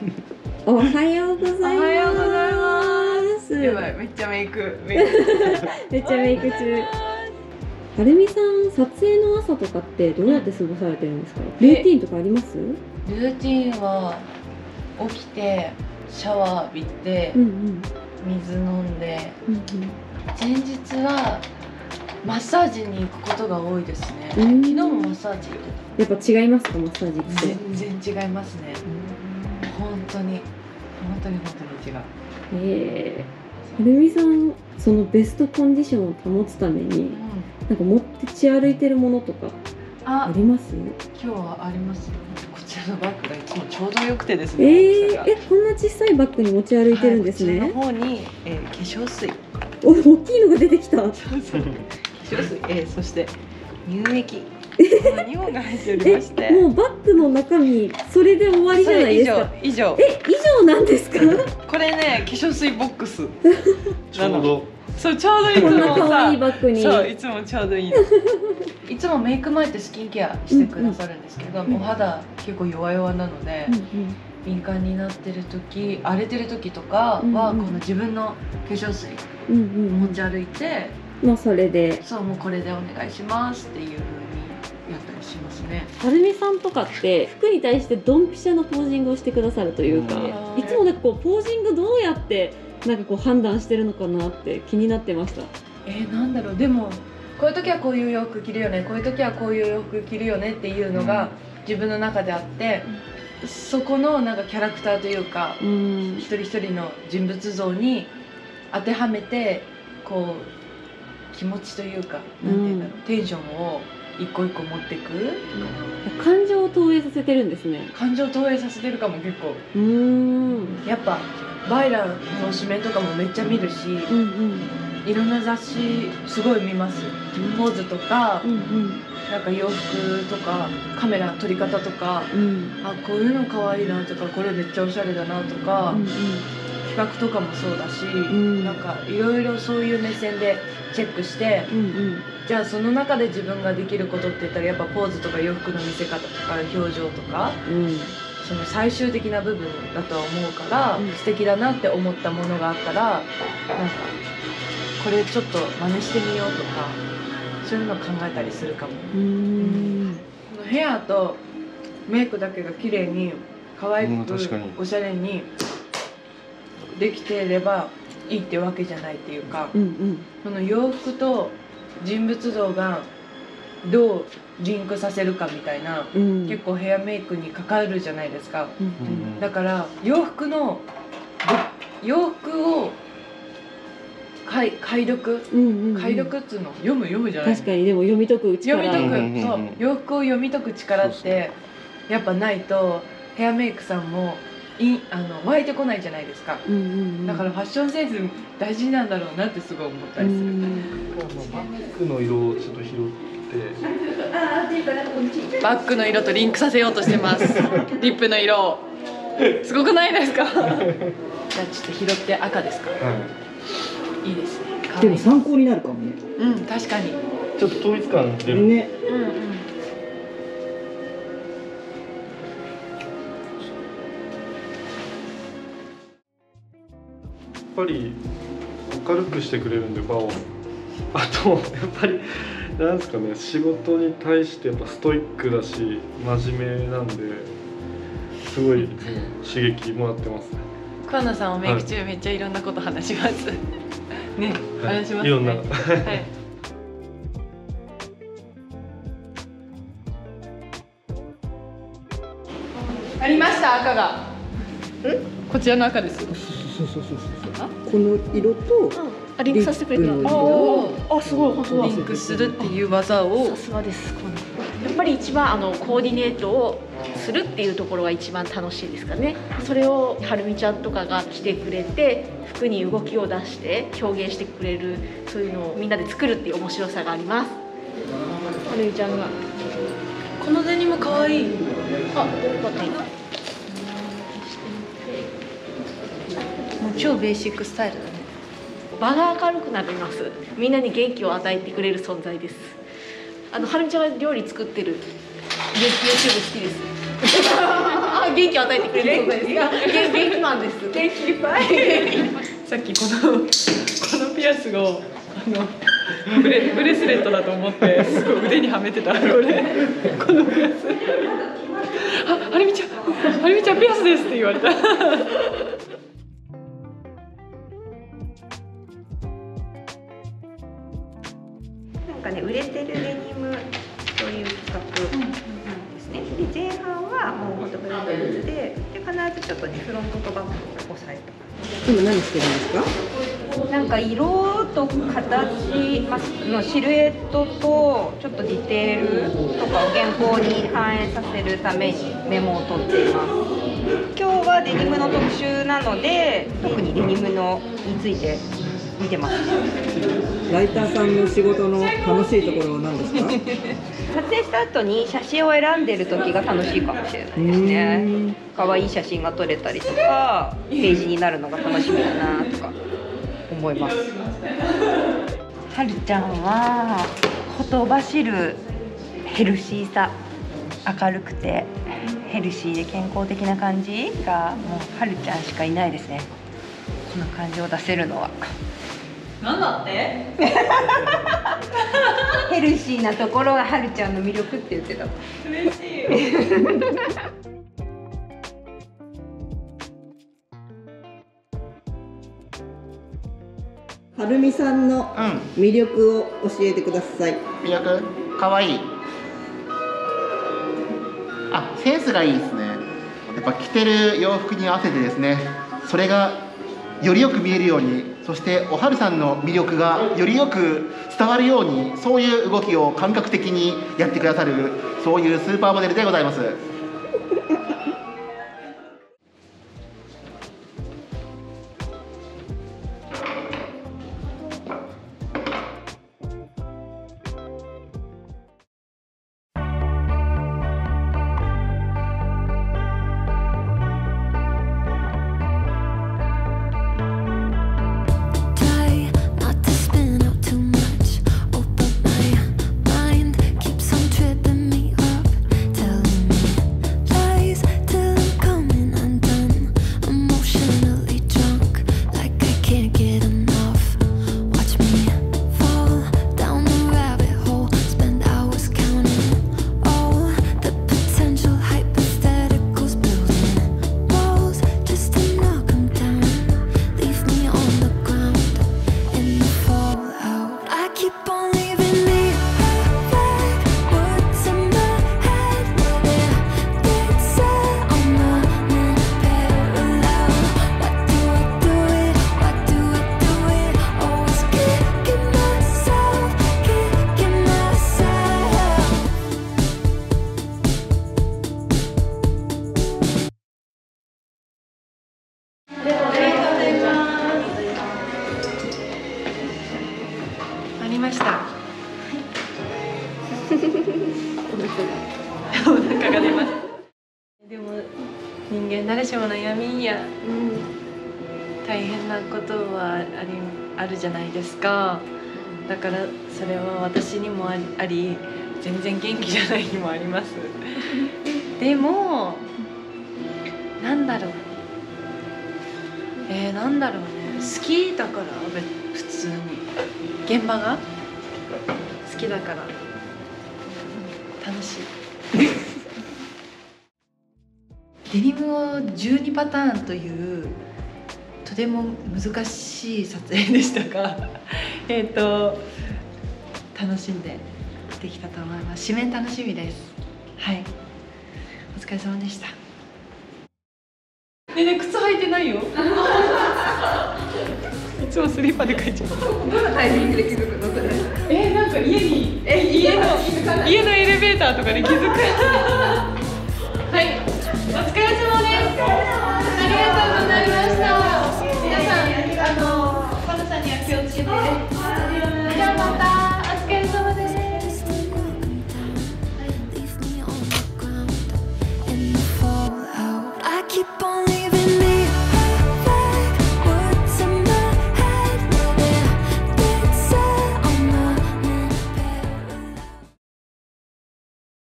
おはようございます。おはようございますやばいめっちゃメイクメイクめっちゃメイク中。はるみさん、撮影の朝とかってどうやって過ごされてるんですか？ルーティンとかあります？ルーティンは起きてシャワー浴びてうんうん。水飲んでうん前日はマッサージに行くことが多いですね昨うん日もマッサージやっぱ違いますか、マッサージって？全然違いますね本当に本当に本当に違う。ええはるみさん、そのベストコンディションを保つために、なんか持ってち歩いてるものとかああります？今日はあります。よこちらのバッグがいつもちょうどよくてですね。ええ大きさがえ、こんな小さいバッグに持ち歩いてるんですね。はい、こちらの方に、えー、化粧水。お、大きいのが出てきた。そうそう。化粧水、えー、そして乳液2本が入っておりえまして、もうバッグの中身それで終わりじゃないですか。以上え、以上なんですか？これね化粧水ボックス。ちょうど。そうちょうどいつこんなも可愛いさバッグに。そういつもちょうどいいの。いつもメイク前ってスキンケアしてくださるんですけど、うんうんお肌結構弱々なので、うんうん。敏感になってる時荒れてる時とかは、うんうん。この自分の化粧水うんうん。持ち歩いて、まあそれで。そうもうこれでお願いしますっていうね。はるみさんとかって服に対してドンピシャのポージングをしてくださるというか、うん。いつもなんかこうポージングどうやってなんかこう判断してるのかなって気になってました。えー、なんだろう。でもこういう時はこういう洋服着るよね。こういう時はこういう洋服着るよねっていうのが自分の中であって、そこのなんかキャラクターというかうん。一人一人の人物像に当てはめてこう気持ちというかなんていうんだろう、テンションを一個一個持っていく感情を投影させてるんですね。感情投影させてるかも結構。うーん。やっぱバイラの紙面とかもめっちゃ見るしうんうん。いろんな雑誌すごい見ます。ポーズとかうんうん。なんか洋服とかカメラ撮り方とかうん。あこういうの可愛いなとかこれめっちゃおしゃれだなとか、うん企画とかもそうだし、ん。なんかいろいろそういう目線でチェックしてうんうん。じゃあその中で自分ができることって言ったらやっぱポーズとか洋服の見せ方とか表情とかうん。その最終的な部分だとは思うから、うん。素敵だなって思ったものがあったらなんかこれちょっと真似してみようとかそういうの考えたりするかも。ヘアとメイクだけが綺麗に可愛うんく確かに。おしゃれにできていればいいってわけじゃないっていうかうんうん。その洋服と人物像がどうリンクさせるかみたいなうん。結構ヘアメイクにかかるじゃないですか。うん。うんだから洋服のど洋服を解解読？うんうんうん。解読っつうの？読む読むじゃない？確かにでも読み解く力。読み解く、そう。洋服を読み解く力ってやっぱないとヘアメイクさんもいあの湧いてこないじゃないですか。うんうんうん。だからファッションセンス大事なんだろうなってすごい思ったりする、うん。バッグの色をちょっと拾って。バッグの色とリンクさせようとしてます。リップの色。をすごくないですか？じゃあちょっと拾って赤ですか？はいいですね。でも参考になるかもね。うん確かに。ちょっと統一感出る、ね。うんうんぱり明るくしてくれるんで場を。あとやっぱりなんですかね仕事に対してやっぱストイックだし真面目なんですごい刺激もらってますね。桑名さんはメイク中めっちゃいろんなこと話します、ねはい。話しますね。いろんな。はい。ありました赤が。こちらの赤ですそうそうそうそうそう。この色と。あリンクさせてくれてたあすごい本当だ。リンクするっていう技を。さすがですこのやっぱり一番あのコーディネートをするっていうところが一番楽しいですかね。それをはるみちゃんとかが着てくれて服に動きを出して表現してくれるそういうのをみんなで作るっていう面白さがあります。はるみちゃんが。このデニム可愛い。あよかった超ベーシックスタイルだね。場が明るくなります。みんなに元気を与えてくれる存在です。あのはるみちゃんが料理作ってる。YouTube 好きです。あ元気を与えてくれることです。か元元気マンです。元気？いっぱいさっきこのこのピアスをあのブレブレスレットだと思ってすごい腕にはめてたこれこのピアスあはるみちゃんはるみちゃんピアスですって言われたれてるデニムという企画なんですね。で前半はもうほんとブランドでで必ずちょっとねフロントとバックを押さえた。今何してるんですか？なんか色と形、まあ、のシルエットとちょっとディテールとかを原稿に反映させるためにメモを取っています今日はデニムの特集なので特にデニムのについて見てます。ライターさんの仕事の楽しいところは何ですか？撮影した後に写真を選んでる時が楽しいかもしれないですね。可愛い写真が撮れたりとかページになるのが楽しみだなとか思います。はるちゃんはほとばしるヘルシーさ明るくてヘルシーで健康的な感じがもうはるちゃんしかいないですね。この感じを出せるのはなんだって？ヘルシーなところがはるちゃんの魅力って言ってた。嬉しい はるみさんのうん。魅力を教えてください。魅力？かわいい。あセンスがいいですね。やっぱ着てる洋服に合わせてですねそれがよりよく見えるようにそしておはるさんの魅力がよりよく伝わるようにそういう動きを感覚的にやってくださるそういうスーパーモデルでございます。ました。お腹が出ます。でも人間誰しも悩みや、大変なことはありあるじゃないですか。だからそれは私にもあり全然元気じゃない日もあります。でもなんだろう。えー、なんだろうね好きだから別普通に現場が？好きだから。楽しい。デニムを12パターンというとても難しい撮影でしたが えっと楽しんでできたと思います。締め楽しみです。はい。お疲れ様でした。ねえねえ靴履いてないよ。いつもスリッパで帰っちゃう。どのタイミングで気づくのそれか家にえ家の家のエレベーターとかで気づく。はい。お疲れ様です。ありがとうございました。皆さんあのパナさんには気をつけて